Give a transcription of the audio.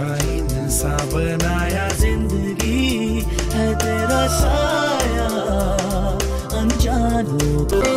shine सा बनाया ज़िंदगी है तेरा साया अनजानों को